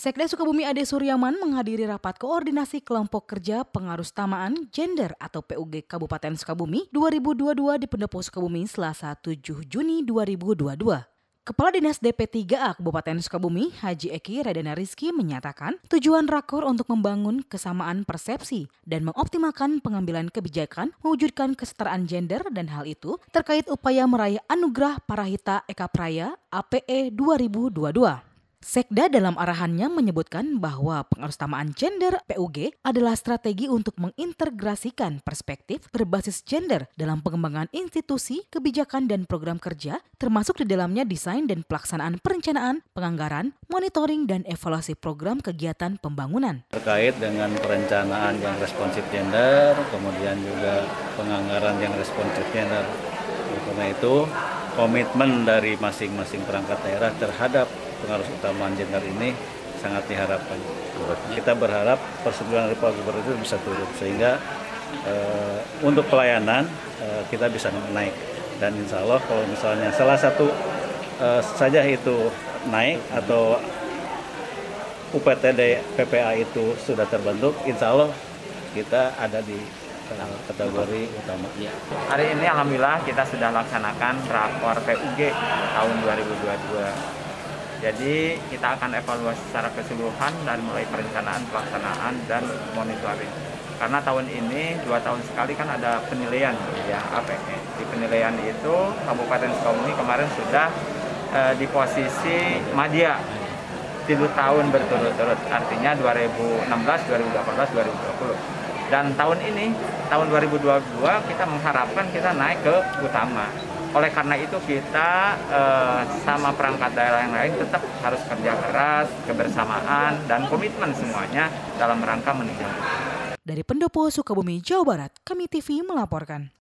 Sekda Sukabumi Ade Suryaman menghadiri rapat koordinasi kelompok kerja pengarus tamaan gender atau PUG Kabupaten Sukabumi 2022 di Pendopo Sukabumi Selasa 7 Juni 2022. Kepala Dinas DP3A Kabupaten Sukabumi, Haji Eki Redana Rizky menyatakan tujuan rakor untuk membangun kesamaan persepsi dan mengoptimalkan pengambilan kebijakan mewujudkan kesetaraan gender dan hal itu terkait upaya meraih anugerah Parahita Eka Praya APE 2022. Sekda dalam arahannya menyebutkan bahwa pengarutamaan gender PUG adalah strategi untuk mengintegrasikan perspektif berbasis gender dalam pengembangan institusi, kebijakan, dan program kerja, termasuk di dalamnya desain dan pelaksanaan perencanaan, penganggaran, monitoring, dan evaluasi program kegiatan pembangunan. Terkait dengan perencanaan yang responsif gender, kemudian juga penganggaran yang responsif gender. Karena itu, komitmen dari masing-masing perangkat daerah terhadap pengaruh utama gender ini sangat diharapkan. Kita berharap persetujuan dari Pak Gubernur itu bisa turun sehingga uh, untuk pelayanan uh, kita bisa naik dan insya Allah kalau misalnya salah satu uh, saja itu naik atau UPTD PPA itu sudah terbentuk, insya Allah kita ada di kategori utama. Ya. Hari ini Alhamdulillah kita sudah laksanakan rapor PUG tahun 2022 jadi kita akan evaluasi secara keseluruhan dari mulai perencanaan, pelaksanaan, dan monitoring. Karena tahun ini dua tahun sekali kan ada penilaian ya APE. Di penilaian itu Kabupaten Sukabumi kemarin sudah eh, di posisi media tiga tahun berturut-turut artinya 2016, 2018, 2020. Dan tahun ini tahun 2022 kita mengharapkan kita naik ke utama oleh karena itu kita eh, sama perangkat daerah yang lain tetap harus kerja keras, kebersamaan, dan komitmen semuanya dalam rangka menuju. Dari Pendopo Sukabumi, Jawa Barat, kami TV melaporkan.